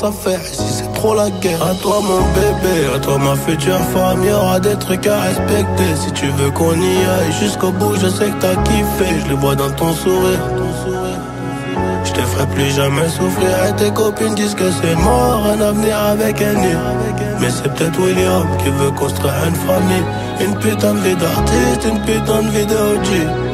ça si c'est trop la guerre À toi mon bébé, à toi ma future femme Y'aura des trucs à respecter. Si tu veux qu'on y aille jusqu'au bout Je sais que t'as kiffé, je le vois dans ton sourire. Je te ferai plus jamais souffrir. Et tes copines disent que c'est mort Un avenir avec un nid. Mais c'est peut-être William qui veut construire une famille. Une putain de vie d'artiste, une putain de vie de OG